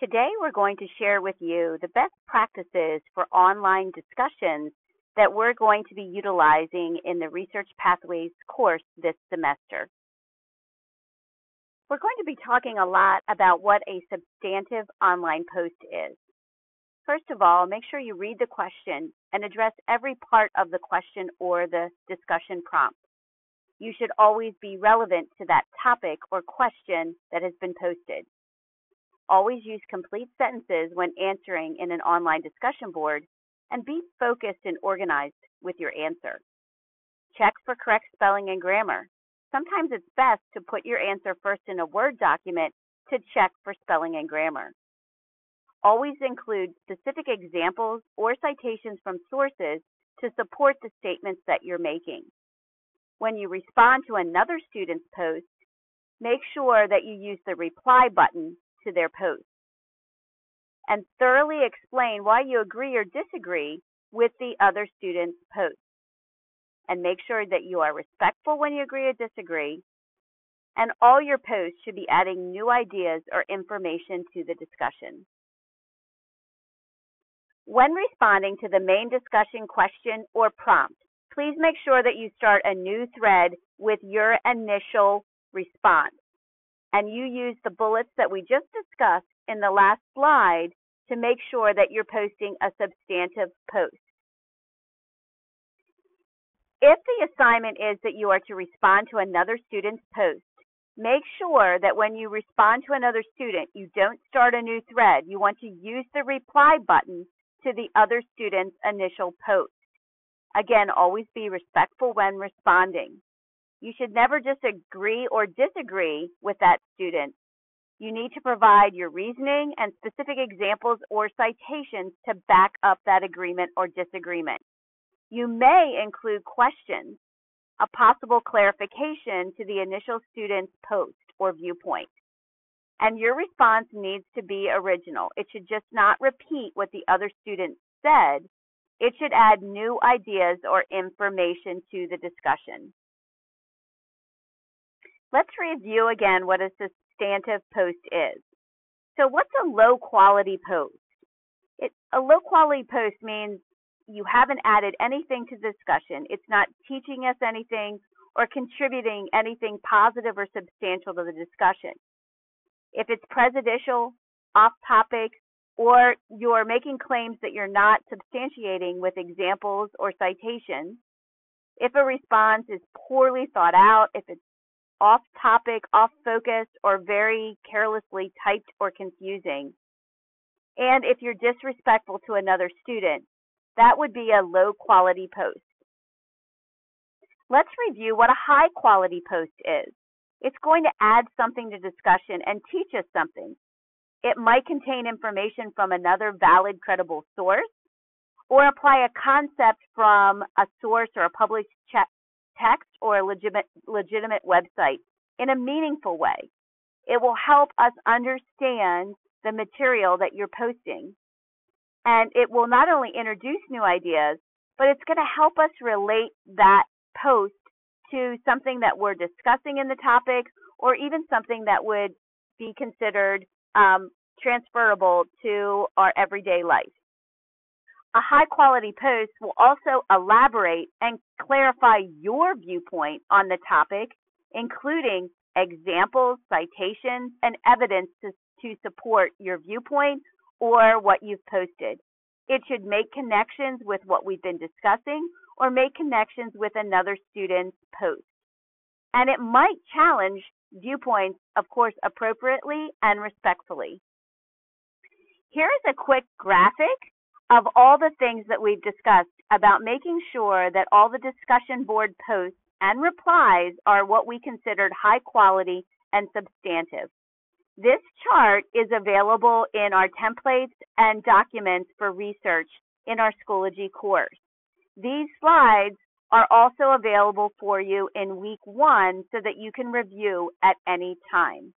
Today we're going to share with you the best practices for online discussions that we're going to be utilizing in the Research Pathways course this semester. We're going to be talking a lot about what a substantive online post is. First of all, make sure you read the question and address every part of the question or the discussion prompt. You should always be relevant to that topic or question that has been posted. Always use complete sentences when answering in an online discussion board and be focused and organized with your answer. Check for correct spelling and grammar. Sometimes it's best to put your answer first in a Word document to check for spelling and grammar. Always include specific examples or citations from sources to support the statements that you're making. When you respond to another student's post, make sure that you use the reply button to their post and thoroughly explain why you agree or disagree with the other student's post. And make sure that you are respectful when you agree or disagree. And all your posts should be adding new ideas or information to the discussion. When responding to the main discussion question or prompt, please make sure that you start a new thread with your initial response. And you use the bullets that we just discussed in the last slide to make sure that you're posting a substantive post. If the assignment is that you are to respond to another student's post, make sure that when you respond to another student, you don't start a new thread. You want to use the reply button to the other student's initial post. Again, always be respectful when responding. You should never just agree or disagree with that student. You need to provide your reasoning and specific examples or citations to back up that agreement or disagreement. You may include questions, a possible clarification to the initial student's post or viewpoint. And your response needs to be original. It should just not repeat what the other student said. It should add new ideas or information to the discussion. Let's review again what a substantive post is. So what's a low quality post? It, a low quality post means you haven't added anything to the discussion. It's not teaching us anything or contributing anything positive or substantial to the discussion. If it's prejudicial, off topic, or you're making claims that you're not substantiating with examples or citations, if a response is poorly thought out, if it's off topic, off focus, or very carelessly typed or confusing, and if you're disrespectful to another student, that would be a low quality post. Let's review what a high quality post is. It's going to add something to discussion and teach us something. It might contain information from another valid, credible source, or apply a concept from a source or a published text or a legitimate, legitimate website in a meaningful way. It will help us understand the material that you're posting. And it will not only introduce new ideas, but it's going to help us relate that post to something that we're discussing in the topic or even something that would be considered um, transferable to our everyday life. A high quality post will also elaborate and clarify your viewpoint on the topic, including examples, citations, and evidence to, to support your viewpoint or what you've posted. It should make connections with what we've been discussing or make connections with another student's post. And it might challenge viewpoints, of course, appropriately and respectfully. Here is a quick graphic of all the things that we've discussed about making sure that all the discussion board posts and replies are what we considered high quality and substantive. This chart is available in our templates and documents for research in our Schoology course. These slides are also available for you in week one so that you can review at any time.